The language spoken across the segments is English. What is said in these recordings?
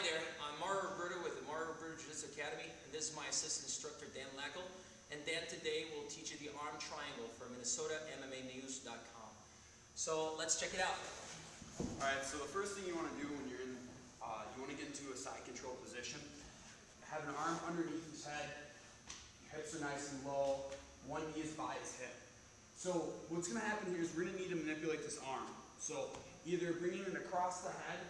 Hi there, I'm Mario Roberto with the Mario Roberto Jiu-Jitsu Academy, and this is my assistant instructor, Dan Leckel. And Dan today will teach you the arm triangle for MinnesotaMMAnews.com. So let's check it out. Alright, so the first thing you want to do when you're in, uh, you want to get into a side control position. Have an arm underneath his head, your hips are nice and low, one knee is by his hip. So what's going to happen here is we're going to need to manipulate this arm. So either bringing it across the head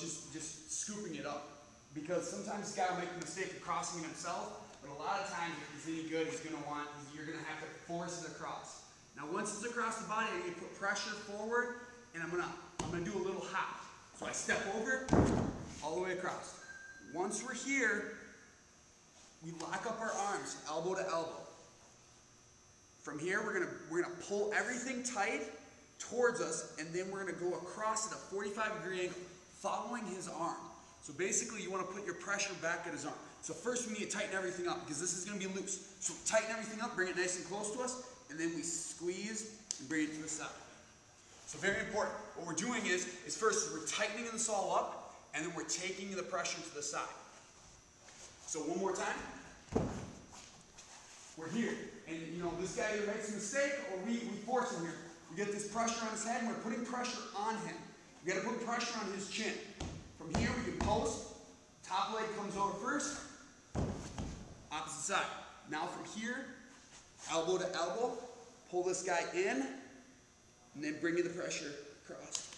just just scooping it up. Because sometimes this guy will make the mistake of crossing it himself but a lot of times if he's any good he's going to want you're going to have to force it across now once it's across the body I need to put pressure forward and I'm going to I'm to do a little hop. So I step over all the way across. Once we're here we lock up our arms elbow to elbow. From here we're to we're to pull everything tight towards us, and then we're to go across at a 45 degree angle, following his arm. So basically, you want to put your pressure back at his arm. So first, we need to tighten everything up because this is going to be loose. So tighten everything up, bring it nice and close to us, and then we squeeze and bring it to the side. So very important. What we're doing is, is first we're tightening this all up, and then we're taking the pressure to the side. So one more time. We're here, and you know this guy either makes a mistake or we, we force him here. We get this pressure on his head, and we're putting pressure on him. We got to put pressure on his chin. From here, we can post. Top leg comes over first. Opposite side. Now from here, elbow to elbow, pull this guy in, and then bring the pressure across.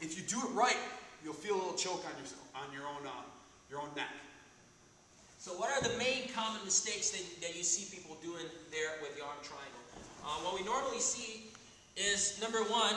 If you do it right, you'll feel a little choke on your on your own uh, your own neck. So what are the main common mistakes that, that you see people doing there with the arm triangle? Uh, what we normally see is, number one,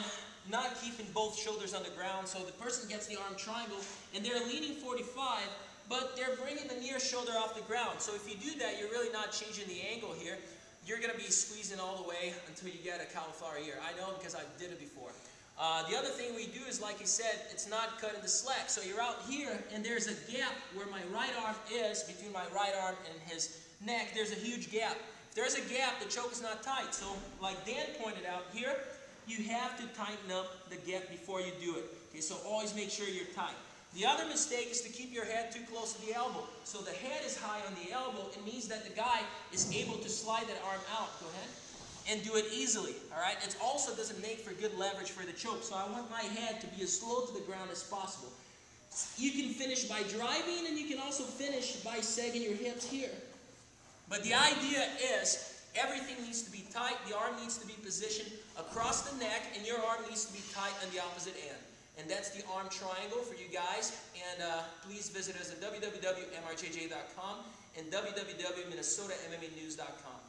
not keeping both shoulders on the ground. So the person gets the arm triangle and they're leaning 45, but they're bringing the near shoulder off the ground. So if you do that, you're really not changing the angle here. You're going to be squeezing all the way until you get a cauliflower ear. I know because I did it before. Uh, the other thing we do is, like he said, it's not cut into slack. So you're out here, and there's a gap where my right arm is, between my right arm and his neck, there's a huge gap If there's a gap, the choke is not tight. So like Dan pointed out here, you have to tighten up the gap before you do it. Okay, so always make sure you're tight. The other mistake is to keep your head too close to the elbow. So the head is high on the elbow. It means that the guy is able to slide that arm out. Go ahead. And do it easily. All right. It also doesn't make for good leverage for the choke. So I want my head to be as slow to the ground as possible. You can finish by driving, and you can also finish by sagging your hips here. But the idea is everything needs to be tight, the arm needs to be positioned across the neck, and your arm needs to be tight on the opposite end. And that's the arm triangle for you guys. And uh, please visit us at www.mrjj.com and www.minnesotammanews.com.